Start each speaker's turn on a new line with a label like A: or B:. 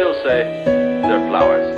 A: I still say they're flowers.